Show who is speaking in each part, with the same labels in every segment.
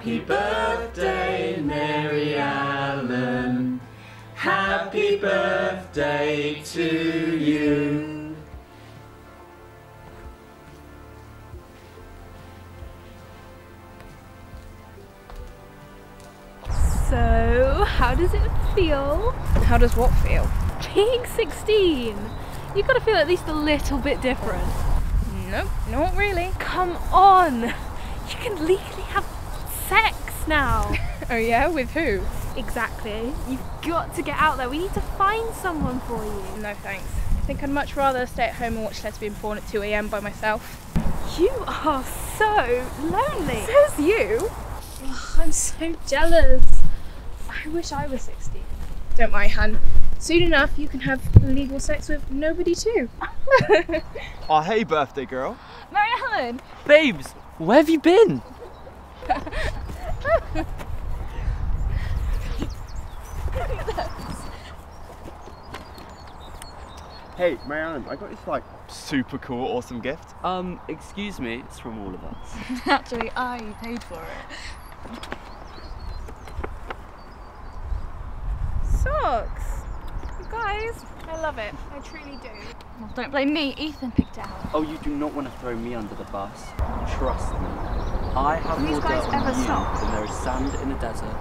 Speaker 1: Happy birthday, Mary Allen. Happy birthday to you.
Speaker 2: So, how does it feel?
Speaker 3: How does what feel?
Speaker 2: Being 16. You've got to feel at least a little bit different.
Speaker 3: Nope, not really.
Speaker 2: Come on. You can legally have sex now.
Speaker 3: Oh yeah, with who?
Speaker 2: exactly. You've got to get out there. We need to find someone for you.
Speaker 3: No thanks. I think I'd much rather stay at home and watch lesbian porn at 2am by myself.
Speaker 2: You are so lonely.
Speaker 3: Says you? I'm so jealous. I wish I was 16. Don't worry, hun. Soon enough, you can have legal sex with nobody too.
Speaker 4: Oh, hey, birthday girl.
Speaker 3: Mary Ellen!
Speaker 1: Babes, where have you been?
Speaker 4: Hey, Marianne, I got this like super cool, awesome gift.
Speaker 1: Um, excuse me, it's from all of us.
Speaker 5: Actually, I paid for it.
Speaker 3: Socks! You guys, I love it. I truly do.
Speaker 5: Well, don't blame me. Ethan picked it out.
Speaker 1: Oh, you do not want to throw me under the bus. Trust me. I have
Speaker 5: these
Speaker 1: more
Speaker 5: guys
Speaker 1: dirt on
Speaker 5: ever
Speaker 1: you
Speaker 5: stop?
Speaker 1: than there is sand in a desert.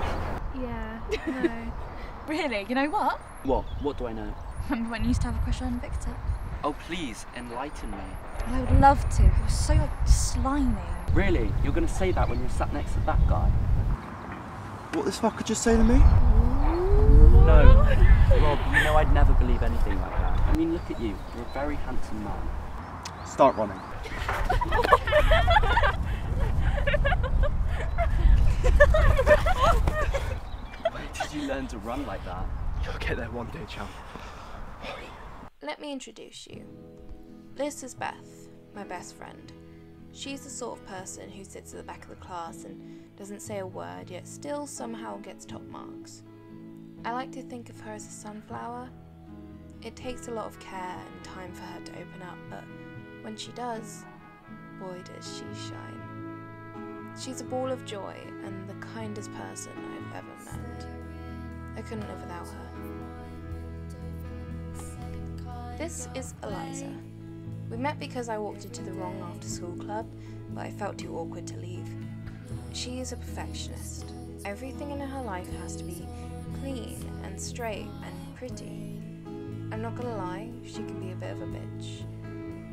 Speaker 2: Yeah, no.
Speaker 5: Really? You know what?
Speaker 1: What? What do I know?
Speaker 5: Remember when you used to have a crush on Victor?
Speaker 1: Oh, please, enlighten me.
Speaker 5: Well, I would love to. He was so like, slimy.
Speaker 1: Really? You're going to say that when you're sat next to that guy?
Speaker 4: What this fucker just say to me?
Speaker 1: No. Rob, you know I'd never believe anything like that. I mean, look at you. You're a very handsome man.
Speaker 4: Start running.
Speaker 1: Where did you learn to run like that?
Speaker 4: You'll get there one day, champ.
Speaker 6: Let me introduce you. This is Beth, my best friend. She's the sort of person who sits at the back of the class and doesn't say a word, yet still somehow gets top marks. I like to think of her as a sunflower. It takes a lot of care and time for her to open up, but when she does, boy does she shine. She's a ball of joy and the kindest person I've ever met. I couldn't live without her. This is Eliza. We met because I walked into the wrong after school club, but I felt too awkward to leave. She is a perfectionist. Everything in her life has to be clean and straight and pretty. I'm not gonna lie, she can be a bit of a bitch.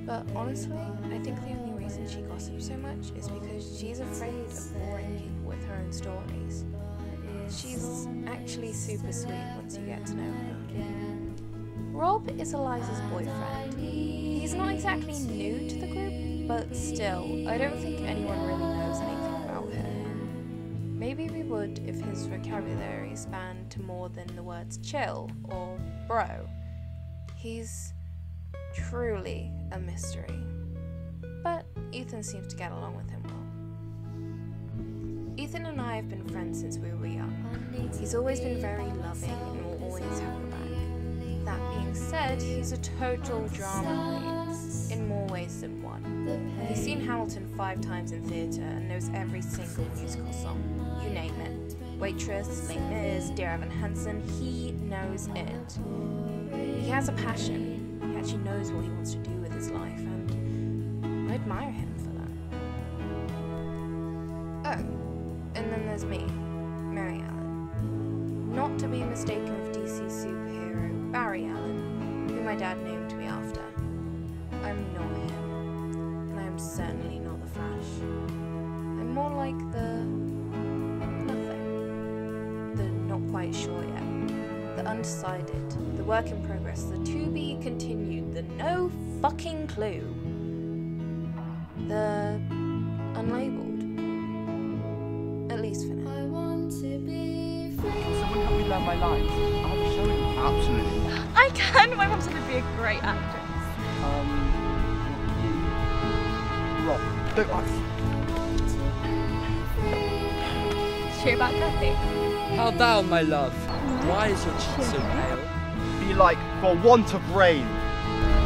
Speaker 6: But honestly, I think the only reason she gossips so much is because she's afraid of boring people with her own stories. She's actually super sweet once you get to know her. Rob is Eliza's boyfriend. He's not exactly new to the group, but still, I don't think anyone really knows anything about him. Maybe we would if his vocabulary spanned to more than the words chill or bro. He's truly a mystery. But Ethan seems to get along with him well. Ethan and I have been friends since we were young. He's always been very loving and will always have. That being said, he's a total drama queen in more ways than one. He's seen Hamilton five times in theatre and knows every single musical song. You name it. Waitress, Les Mis, Dear Evan Hansen, he knows it. He has a passion. He actually knows what he wants to do with his life, and I admire him for that. Oh, and then there's me, Mary Allen. Not to be mistaken undecided, the work in progress, the to be continued, the no fucking clue, the unlabeled. At least for now.
Speaker 1: Can someone help me learn my lines? I have a show in
Speaker 4: Absolutely.
Speaker 5: I can. My mum said I'd be a great actress.
Speaker 1: Um,
Speaker 4: Rob, don't like.
Speaker 5: Cheer about Kathy.
Speaker 7: How thou, my love? Why is your cheek so pale?
Speaker 4: Be like, for want of rain.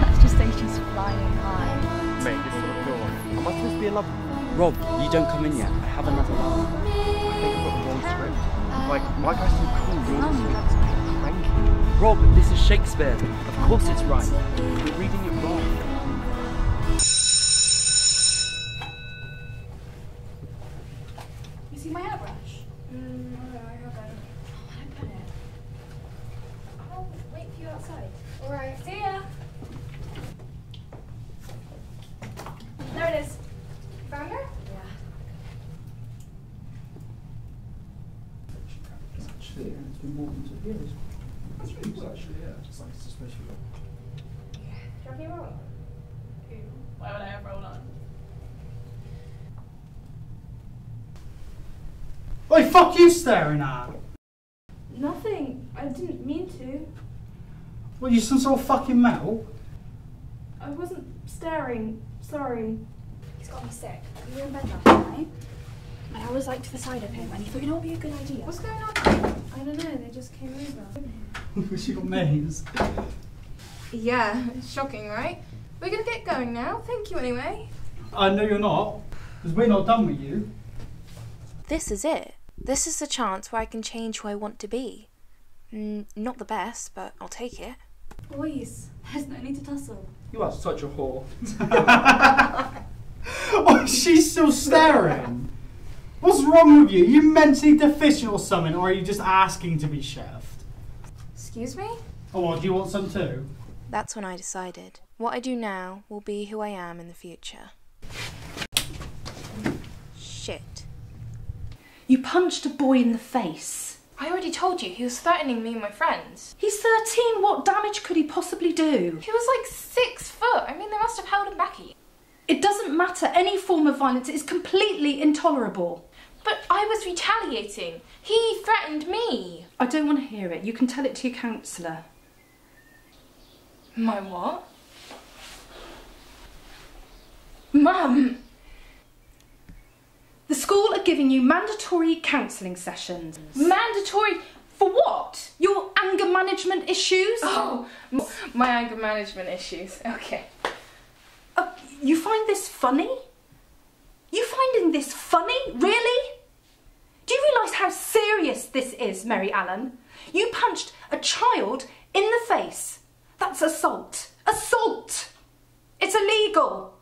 Speaker 5: Let's just say she's flying high.
Speaker 4: Mate, this little girl. Am I supposed to be in love with?
Speaker 1: Rob, you don't come in yet. I have another line.
Speaker 4: I think I've got the wrong script. Like, my guy's so cool, you're just cranky.
Speaker 1: Rob, this is Shakespeare. Of course it's right. You're reading it wrong.
Speaker 8: You see my hairbrush?
Speaker 6: Mm, no, I haven't.
Speaker 8: I got it.
Speaker 6: I'll wait for you outside.
Speaker 8: Alright, see ya.
Speaker 6: There it is. Found her?
Speaker 8: Yeah.
Speaker 9: Actually, yeah, it's been more than two years. That's really good, actually, yeah. Just like it's especially
Speaker 6: Drop me a roll.
Speaker 8: Why would I have rolled on?
Speaker 9: Oi, fuck you staring at!
Speaker 6: Nothing. I didn't mean to.
Speaker 9: What, you some sort of fucking metal?
Speaker 6: I wasn't staring. Sorry.
Speaker 8: He's got me sick. We were in bed last night. And I was like to the side of him and he thought, you know what would be a good idea?
Speaker 6: What's going on? I don't know. They just came over.
Speaker 9: she got maze.
Speaker 6: Yeah, shocking, right? We're gonna get going now. Thank you anyway.
Speaker 9: I know you're not, because we're not done with you.
Speaker 10: This is it. This is the chance where I can change who I want to be. Mm, not the best, but I'll take it.
Speaker 8: Boys, there's no need to tussle.
Speaker 9: You are such a whore. oh, she's still staring. What's wrong with you? you mentally deficient or something, or are you just asking to be chefed?
Speaker 6: Excuse me?
Speaker 9: Oh, what, do you want some too?
Speaker 10: That's when I decided. What I do now will be who I am in the future. Shit.
Speaker 11: You punched a boy in the face.
Speaker 6: I already told you he was threatening me and my friends.
Speaker 11: He's 13. What damage could he possibly do?
Speaker 6: He was like six foot. I mean, they must have held him back.
Speaker 11: It doesn't matter. Any form of violence is completely intolerable.
Speaker 6: But I was retaliating. He threatened me.
Speaker 11: I don't want to hear it. You can tell it to your counsellor.
Speaker 6: My what? Mum!
Speaker 11: The school are giving you mandatory counselling sessions.
Speaker 6: Mandatory for what?
Speaker 11: Your anger management issues?
Speaker 6: Oh, my anger management issues. Okay.
Speaker 11: Uh, you find this funny? You finding this funny? Really? Do you realise how serious this is, Mary Allen? You punched a child in the face. That's assault. Assault! It's illegal.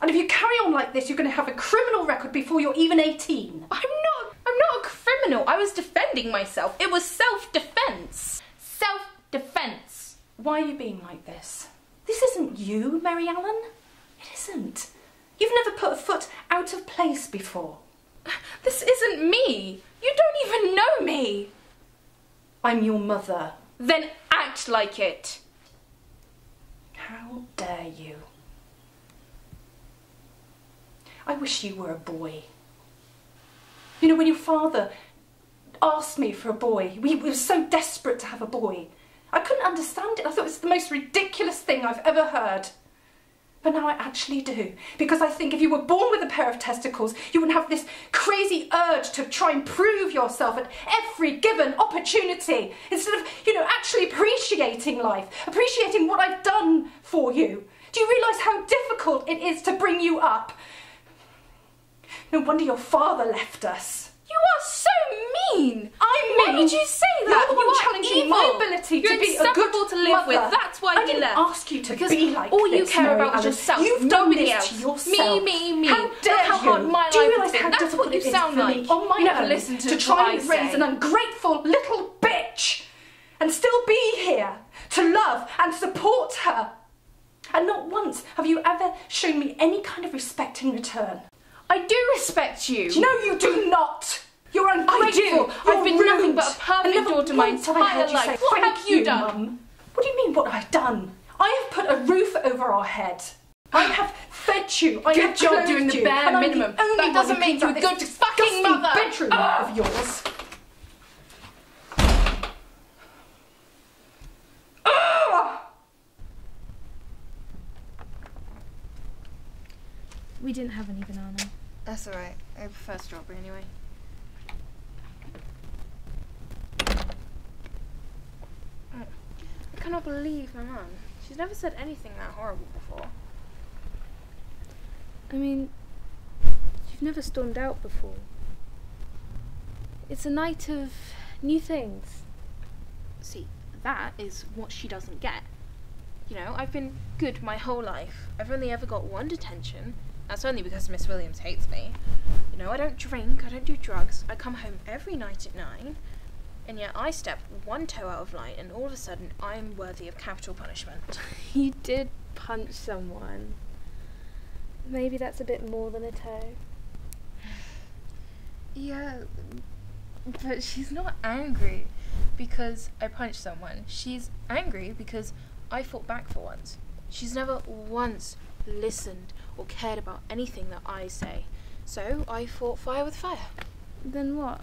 Speaker 11: And if you carry on like this, you're going to have a criminal record before you're even 18.
Speaker 6: I'm not. I'm not a criminal. I was defending myself. It was self-defense. Self-defense.
Speaker 11: Why are you being like this? This isn't you, Mary Allen. It isn't. You've never put a foot out of place before.
Speaker 6: This isn't me. You don't even know me.
Speaker 11: I'm your mother.
Speaker 6: Then act like it.
Speaker 11: How dare you? I wish you were a boy. You know, when your father asked me for a boy, we were so desperate to have a boy. I couldn't understand it. I thought it was the most ridiculous thing I've ever heard. But now I actually do. Because I think if you were born with a pair of testicles, you wouldn't have this crazy urge to try and prove yourself at every given opportunity. Instead of, you know, actually appreciating life, appreciating what I've done for you. Do you realise how difficult it is to bring you up? No wonder your father left us.
Speaker 6: You are so mean. Why
Speaker 11: mean.
Speaker 6: would you say
Speaker 11: You're
Speaker 6: that?
Speaker 11: the one
Speaker 6: you
Speaker 11: challenging
Speaker 6: evil.
Speaker 11: my ability
Speaker 6: You're
Speaker 11: to be a good
Speaker 6: to live
Speaker 11: mother.
Speaker 6: with. That's why
Speaker 11: I didn't
Speaker 6: left.
Speaker 11: ask you to
Speaker 6: because
Speaker 11: be like
Speaker 6: all you care
Speaker 11: Mary
Speaker 6: about is yourself.
Speaker 11: You've done this
Speaker 6: else.
Speaker 11: to yourself.
Speaker 6: Me, me, me.
Speaker 11: How dare
Speaker 6: Look how hard
Speaker 11: you?
Speaker 6: my
Speaker 11: Do you
Speaker 6: life
Speaker 11: realise
Speaker 6: has been.
Speaker 11: how
Speaker 6: That's
Speaker 11: difficult
Speaker 6: what you sound like.
Speaker 11: on my own
Speaker 6: listen to,
Speaker 11: to try
Speaker 6: I
Speaker 11: and raise an ungrateful little bitch and still be here to love and support her. And not once have you ever shown me any kind of respect in return.
Speaker 6: I do respect you.
Speaker 11: No, you do not. You're ungrateful.
Speaker 6: I do.
Speaker 11: You're
Speaker 6: I've been nothing but a perfect
Speaker 11: And never
Speaker 6: daughter my
Speaker 11: once have I heard
Speaker 6: entire
Speaker 11: you
Speaker 6: life.
Speaker 11: say,
Speaker 6: What
Speaker 11: "Thank
Speaker 6: have you done?"
Speaker 11: Mum. What do you mean? What I've done? I have put a roof over our head. I have fed you. I
Speaker 6: Good
Speaker 11: have
Speaker 6: job doing the
Speaker 11: you,
Speaker 6: bare
Speaker 11: and
Speaker 6: minimum.
Speaker 11: The only
Speaker 6: That doesn't
Speaker 11: who
Speaker 6: make you
Speaker 11: out
Speaker 6: a
Speaker 11: this
Speaker 6: good
Speaker 11: disgusting
Speaker 6: fucking mother.
Speaker 11: bedroom
Speaker 6: Ah.
Speaker 11: of yours.
Speaker 6: We didn't have any banana.
Speaker 10: That's alright. I prefer strawberry anyway. I cannot believe my mum. She's never said anything that horrible before.
Speaker 2: I mean, you've never stormed out before. It's a night of new things.
Speaker 10: See,
Speaker 6: that is what she doesn't get. You know, I've been good my whole life. I've only ever got one detention. That's only because Miss Williams hates me. You know, I don't drink, I don't do drugs. I come home every night at nine. And yet I step one toe out of line and all of a sudden I'm worthy of capital punishment.
Speaker 2: You did punch someone. Maybe that's a bit more than a toe.
Speaker 6: Yeah, but she's not angry because I punched someone. She's angry because I fought back for once. She's never once listened or cared about anything that I say. So I fought fire with fire.
Speaker 2: Then what?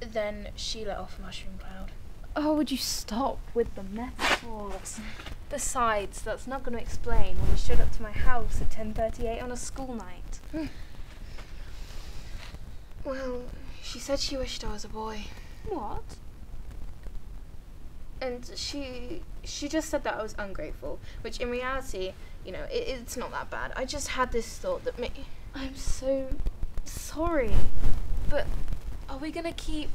Speaker 6: Then she let off mushroom cloud.
Speaker 2: Oh, would you stop with the metaphors? Besides, that's not going to explain when you showed up to my house at 10.38 on a school night. Hmm.
Speaker 6: Well, she said she wished I was a boy.
Speaker 2: What?
Speaker 6: And she she just said that I was ungrateful, which in reality, you know, it, it's not that bad. I just had this thought that me.
Speaker 2: I'm so sorry. But are we going to keep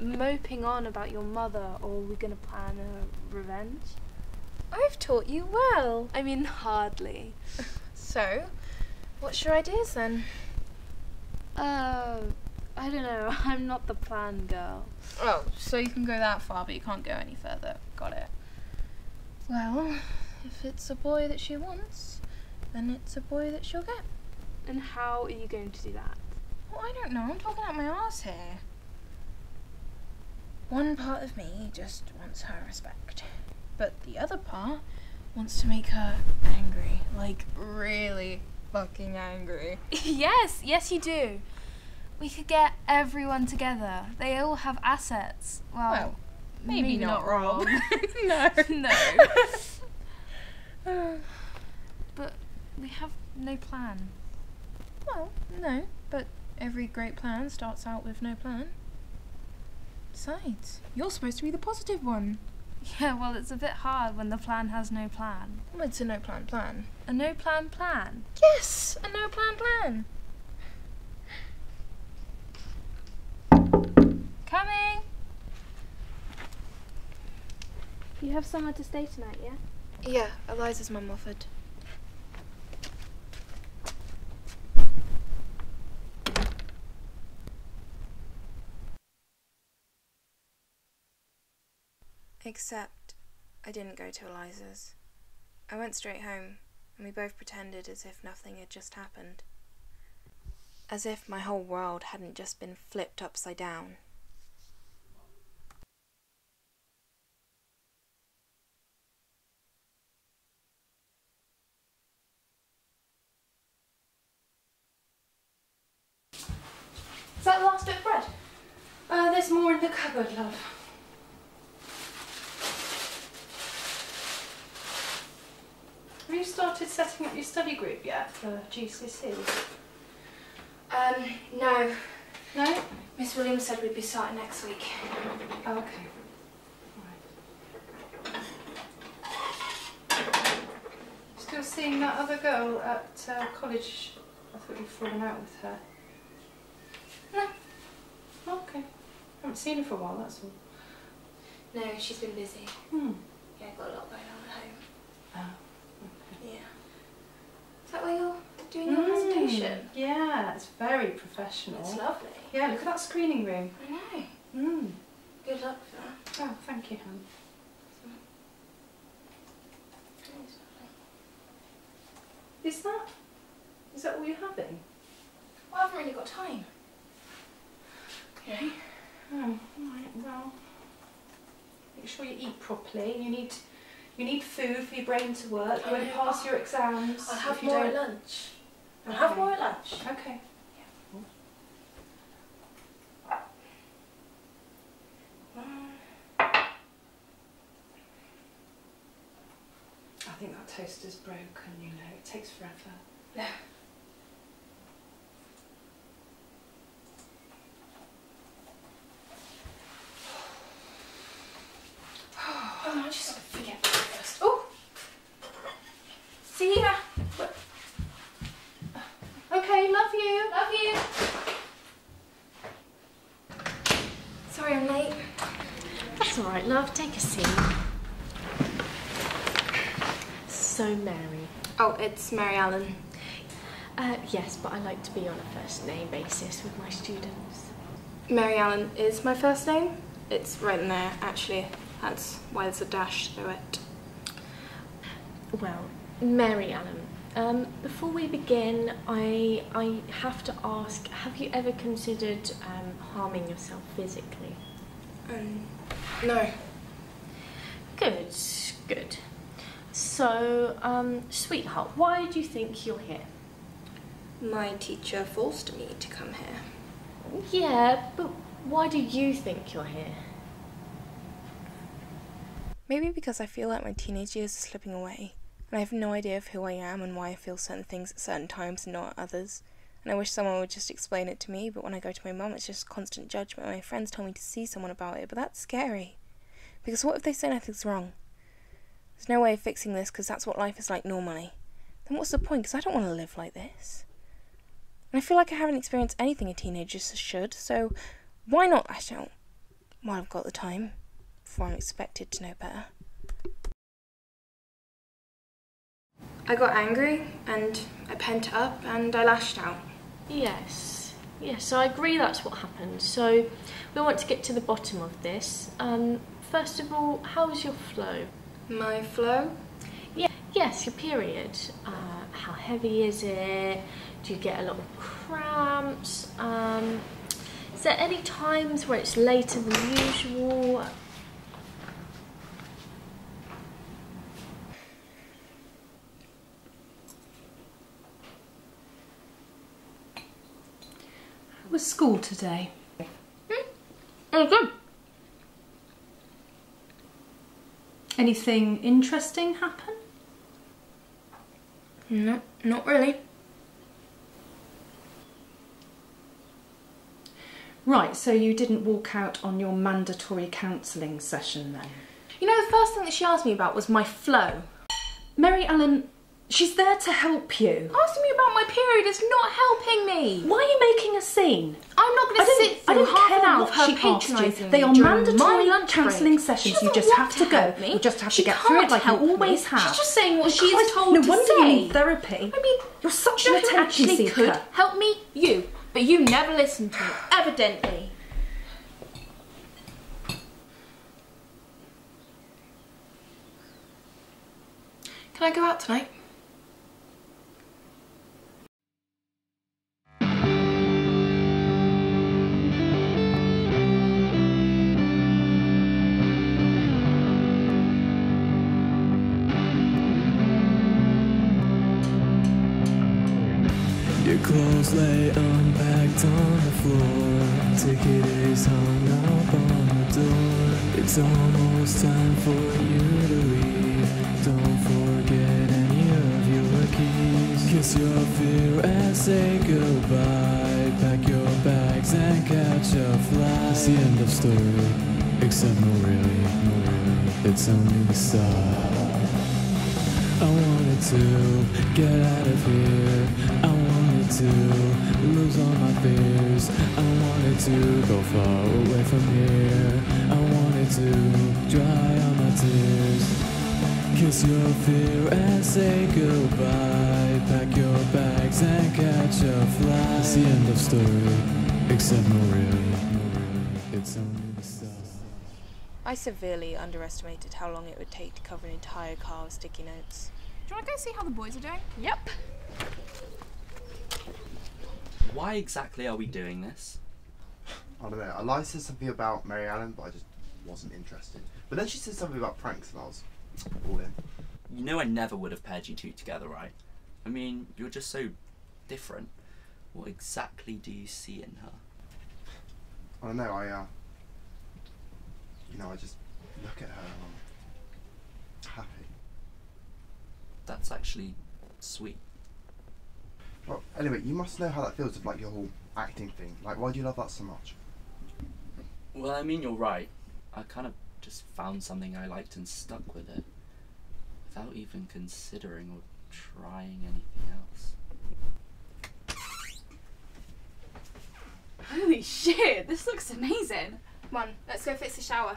Speaker 2: moping on about your mother or are we going to plan a revenge?
Speaker 6: I've taught you well.
Speaker 2: I mean, hardly.
Speaker 6: So, what's your ideas then?
Speaker 2: Uh, I don't know. I'm not the plan girl.
Speaker 6: Oh, so you can go that far, but you can't go any further. Got it. Well, if it's a boy that she wants, then it's a boy that she'll get.
Speaker 2: And how are you going to do that?
Speaker 6: Well, I don't know. I'm talking out my ass here. One part of me just wants her respect, but the other part wants to make her angry. Like, really fucking angry.
Speaker 2: yes, yes, you do. We could get everyone together. They all have assets. Well,
Speaker 6: Well, maybe, not, Rob.
Speaker 2: no. no. But we have no plan.
Speaker 6: Well, no, but every great plan starts out with no plan. Besides, you're supposed to be the positive one.
Speaker 2: Yeah, well, it's a bit hard when the plan has no plan.
Speaker 6: Well, it's a no plan plan.
Speaker 2: A no plan plan?
Speaker 6: Yes, a no plan plan.
Speaker 2: Coming! You have somewhere to stay tonight, yeah?
Speaker 6: Yeah, Eliza's mum offered. Except I didn't go to Eliza's. I went straight home, and we both pretended as if nothing had just happened. As if my whole world hadn't just been flipped upside down.
Speaker 11: Is that the last bit of bread? Uh, there's more in the cupboard, love. Have you started setting up your study group yet for GCSE?
Speaker 6: Um, no.
Speaker 11: No?
Speaker 6: Miss Williams said we'd be starting next week.
Speaker 11: Oh, okay. Still seeing that other girl at uh, college? I thought you'd fallen out with her.
Speaker 6: No.
Speaker 11: Okay. I haven't seen her for a while, that's all.
Speaker 6: No, she's been busy.
Speaker 11: Hmm.
Speaker 6: Yeah, got a lot going on at home.
Speaker 11: Oh, okay.
Speaker 6: Yeah. Is that why you're doing your
Speaker 11: Mm,
Speaker 6: presentation?
Speaker 11: Yeah, it's very professional.
Speaker 6: It's lovely.
Speaker 11: Yeah, look at that screening room.
Speaker 6: I know.
Speaker 11: Mm.
Speaker 6: Good luck for that.
Speaker 11: Oh, thank you, hon. Is that is that all you're having?
Speaker 6: Well, I haven't really got time. Okay.
Speaker 11: Oh, right. Well, make sure you eat properly. You need you need food for your brain to work. You won't oh,
Speaker 6: know.
Speaker 11: pass your exams.
Speaker 6: I'll have
Speaker 11: if you
Speaker 6: more
Speaker 11: don't.
Speaker 6: at lunch. I'll have more at lunch.
Speaker 11: Okay. I think that toaster's broken. You know, it takes forever.
Speaker 6: No. Oh, I just forget breakfast. Oh! See ya!
Speaker 11: Okay, love you.
Speaker 6: Love you! Sorry I'm late.
Speaker 2: That's alright, love.
Speaker 12: Take a seat. So, Mary.
Speaker 2: Oh, it's Mary Allen.
Speaker 12: Uh, yes, but I like to be on a first name basis with my students.
Speaker 2: Mary Allen is my first name. It's right in there, actually. That's why there's a dash through it.
Speaker 12: Well, Mary Allen, um, before we begin, I, I have to ask have you ever considered um, harming yourself physically?
Speaker 2: Um, no.
Speaker 12: Good, good. So, um, sweetheart, why do you think you're here?
Speaker 2: My teacher forced me to come here.
Speaker 12: Yeah, but why do you think you're here?
Speaker 6: Maybe because I feel like my teenage years are slipping away, and I have no idea of who I am and why I feel certain things at certain times and not at others. And I wish someone would just explain it to me, but when I go to my mum, it's just constant judgment. My friends tell me to see someone about it, but that's scary. Because what if they say nothing's wrong? There's no way of fixing this because that's what life is like normally. Then what's the point? Because I don't want to live like this. And I feel like I haven't experienced anything a teenager should, so why not lash out while I've got the time before I'm expected to know better?
Speaker 2: I got angry and I pent up and I lashed out.
Speaker 12: Yes, yes, so I agree that's what happened. So we want to get to the bottom of this. Um, first of all, how's your flow?
Speaker 2: My flow?
Speaker 12: Yeah, yes, your period. Uh, how heavy is it? Do you get a lot of cramps? Um, is there any times where it's later than usual?
Speaker 11: How was school today?
Speaker 12: Oh, good.
Speaker 11: Anything interesting happen?
Speaker 2: No, not really.
Speaker 11: Right, so you didn't walk out on your mandatory counselling session then?
Speaker 2: You know, the first thing that she asked me about was my flow.
Speaker 11: Mary Ellen, she's there to help you.
Speaker 2: Asking me about my period is not helping me.
Speaker 11: Why are you making a scene?
Speaker 2: I'm not going to sit
Speaker 11: I
Speaker 2: through
Speaker 11: don't
Speaker 2: half
Speaker 11: care
Speaker 2: an hour of her
Speaker 11: she asked you.
Speaker 2: patronising
Speaker 11: They are mandatory counselling sessions. You just have to go.
Speaker 2: me.
Speaker 11: You just have
Speaker 2: She
Speaker 11: to get through it like you
Speaker 2: help me.
Speaker 11: always have.
Speaker 2: She's just saying what
Speaker 11: Oh,
Speaker 2: she's told
Speaker 11: no
Speaker 2: to
Speaker 11: wonder
Speaker 2: say.
Speaker 11: you need therapy.
Speaker 2: I mean,
Speaker 11: You're such an attention
Speaker 2: actually
Speaker 11: seeker.
Speaker 2: could help me? You. But you never listen to me, evidently. Can I go out tonight?
Speaker 13: It's almost time for you to leave. Don't forget any of your keys. Kiss your fear and say goodbye. Pack your bags and catch a flight. It's the end of story. Except no really, no really. It's only the start. I wanted to get out of here. I wanted to lose all my fears. I wanted to go far away from here. I wanted to dry all my tears. Kiss your fear and say goodbye. Pack your bags and catch a flight. It's the end of story. Except no really. It's only the start.
Speaker 6: I severely underestimated how long it would take to cover an entire car with sticky notes.
Speaker 5: Do you want to go see how the boys are doing?
Speaker 12: Yep.
Speaker 1: Why exactly are we doing this?
Speaker 4: I don't know. Eliza said something about Mary Ellen, but I just wasn't interested. But then she said something about pranks, and I was all in.
Speaker 1: You know I never would have paired you two together, right? I mean, you're just so different. What exactly do you see in her?
Speaker 4: I don't know. I uh, you know, I just look at her and I'm happy.
Speaker 1: That's actually sweet.
Speaker 4: Well, anyway, you must know how that feels with like your whole acting thing. Like, why do you love that so much?
Speaker 1: Well, I mean, you're right. I kind of just found something I liked and stuck with it without even considering or trying anything else.
Speaker 5: Holy shit, this looks amazing.
Speaker 2: Come on, let's go fix the shower.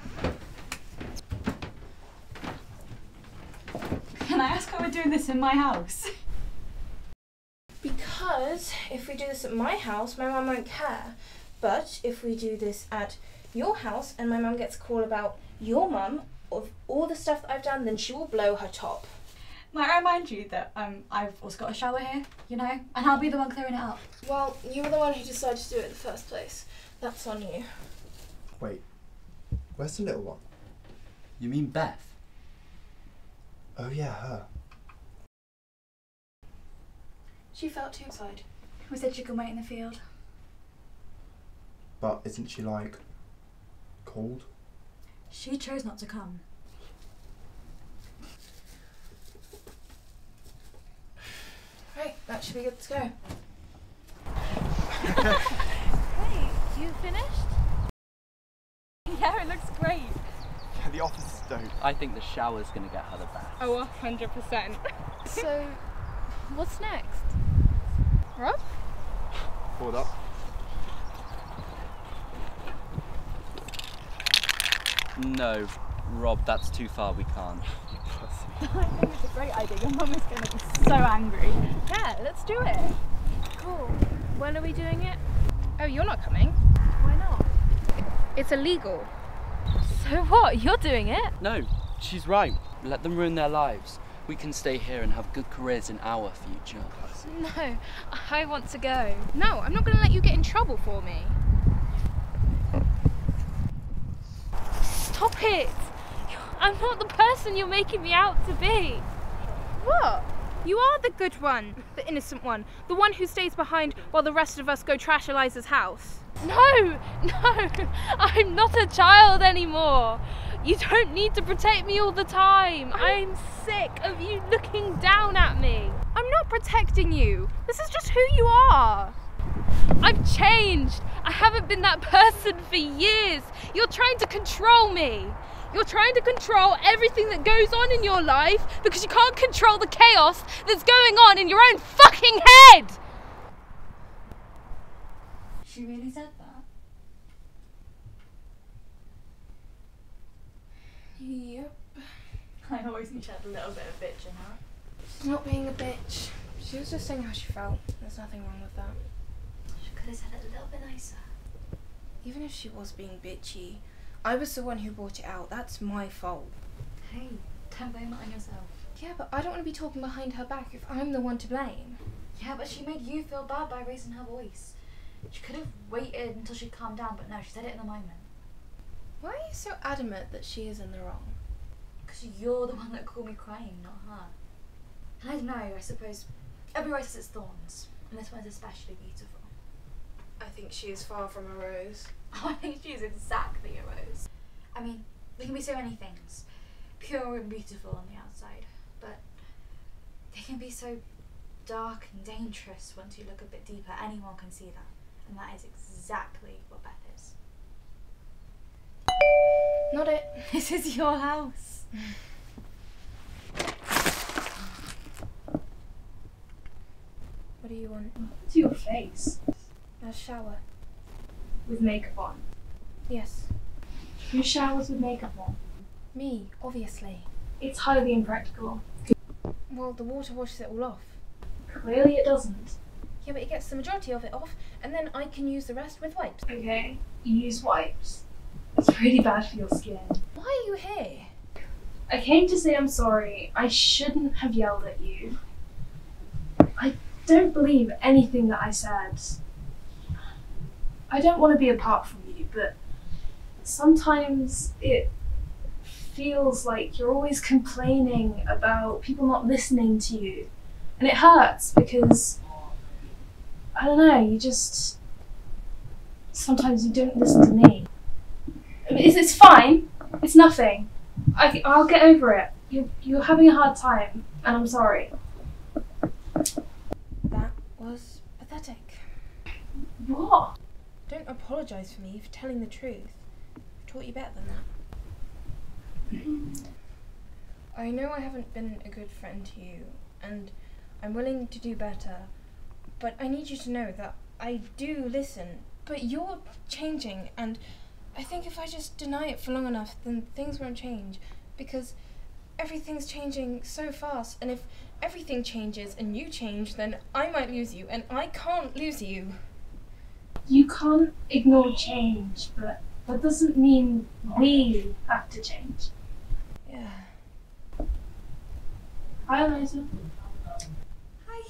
Speaker 5: Can I ask why we're doing this in my house?
Speaker 6: Because if we do this at my house, my mum won't care. But if we do this at your house and my mum gets a call about your mum of all the stuff that I've done, then she will blow her top.
Speaker 5: Might I remind you that um, I've also got a shower here, you know, and I'll be the one clearing it up.
Speaker 6: Well, you were the one who decided to do it in the first place. That's on you.
Speaker 4: Wait, where's the little one?
Speaker 1: You mean Beth?
Speaker 4: Oh yeah, her.
Speaker 6: She felt too excited.
Speaker 5: We said she could wait in the field.
Speaker 4: But isn't she like cold?
Speaker 5: She chose not to come.
Speaker 6: Right, that should be good to go.
Speaker 2: Hey, you finished?
Speaker 5: Yeah, it looks great.
Speaker 4: Yeah, the office is dope.
Speaker 1: I think the shower's gonna get her the best.
Speaker 3: Oh, 100%.
Speaker 2: So, what's next?
Speaker 3: Rob?
Speaker 4: Hold up.
Speaker 1: No, Rob, that's too far. We can't.
Speaker 5: I think it's a great idea. Your mum is going to be so angry.
Speaker 3: Yeah, let's do it.
Speaker 2: Cool. When are we doing it?
Speaker 3: Oh, you're not coming?
Speaker 2: Why not?
Speaker 3: It's illegal.
Speaker 2: So what? You're doing it?
Speaker 1: No, she's right. Let them ruin their lives. We can stay here and have good careers in our future.
Speaker 2: No, I want to go.
Speaker 3: No, I'm not going to let you get in trouble for me.
Speaker 2: Stop it! I'm not the person you're making me out to be.
Speaker 3: What? You are the good one, the innocent one, the one who stays behind while the rest of us go trash Eliza's house.
Speaker 2: No, no, I'm not a child anymore. You don't need to protect me all the time. I'm sick of you looking down at me.
Speaker 3: I'm not protecting you. This is just who you are.
Speaker 2: I've changed. I haven't been that person for years. You're trying to control me. You're trying to control everything that goes on in your life because you can't control the chaos that's going on in your own fucking head.
Speaker 5: She really said that?
Speaker 6: Yep.
Speaker 5: I always knew she had a little bit of bitch in her.
Speaker 6: She's not being a bitch. She was just saying how she felt. There's nothing wrong with that.
Speaker 5: Could have said it a little bit nicer.
Speaker 6: Even if she was being bitchy, I was the one who brought it out. That's my fault.
Speaker 5: Hey, don't blame it on yourself.
Speaker 6: Yeah, but I don't want to be talking behind her back if I'm the one to blame.
Speaker 5: Yeah, but she made you feel bad by raising her voice. She could have waited until she calmed down, but no, she said it in the moment.
Speaker 6: Why are you so adamant that she is in the wrong?
Speaker 5: Because you're the one that called me crying, not her. And I don't know, I suppose every rose has its thorns, and this one's especially beautiful.
Speaker 6: I think she is far from a rose.
Speaker 5: I think she is exactly a rose. I mean, they can be so many things, pure and beautiful on the outside, but they can be so dark and dangerous once you look a bit deeper. Anyone can see that, and that is exactly what Beth is.
Speaker 6: Not it.
Speaker 5: This is your house.
Speaker 6: What do you want?
Speaker 3: To your face.
Speaker 6: A shower.
Speaker 3: With makeup on.
Speaker 6: Yes.
Speaker 3: Who showers with makeup on?
Speaker 6: Me, obviously.
Speaker 3: It's highly impractical.
Speaker 6: Well, the water washes it all off.
Speaker 3: Clearly it doesn't.
Speaker 6: Yeah, but it gets the majority of it off, and then I can use the rest with wipes.
Speaker 3: Okay, you use wipes. It's really bad for your skin.
Speaker 6: Why are you here?
Speaker 3: I came to say I'm sorry. I shouldn't have yelled at you. I don't believe anything that I said. I don't want to be apart from you, but sometimes it feels like you're always complaining about people not listening to you. And it hurts because I don't know, you just sometimes you don't listen to me. I mean, It's, it's fine. It's nothing. I, I'll get over it. You're, you're having a hard time, and I'm sorry.
Speaker 6: That was pathetic.
Speaker 3: What?
Speaker 6: Don't apologise for me for telling the truth. I've taught you better than that. I know I haven't been a good friend to you, and I'm willing to do better, but I need you to know that I do listen. But you're changing, and I think if I just deny it for long enough, then things won't change. Because everything's changing so fast, and if everything changes and you change, then I might lose you, and I can't lose you
Speaker 3: you can't ignore change, but that doesn't mean we have to change.
Speaker 6: Yeah.
Speaker 3: Hi, Eliza.
Speaker 5: Hi. Do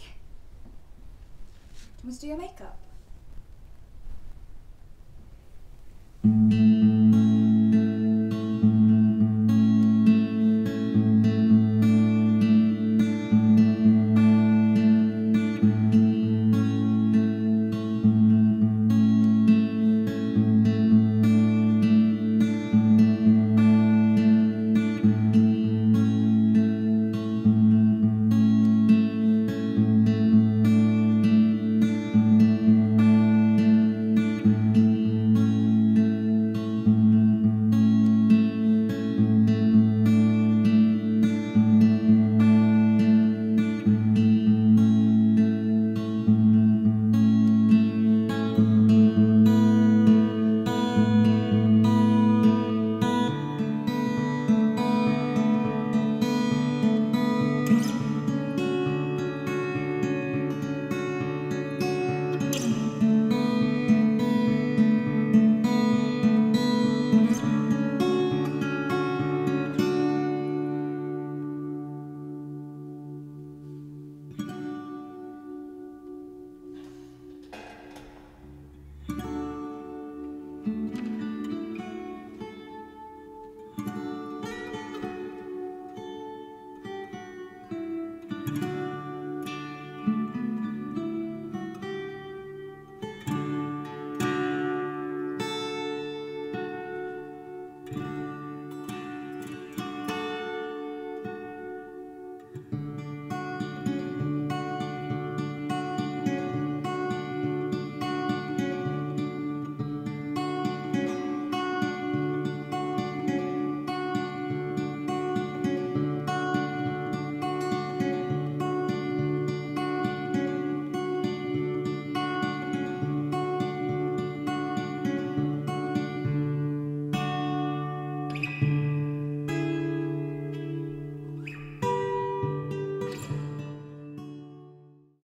Speaker 5: you want to do your makeup?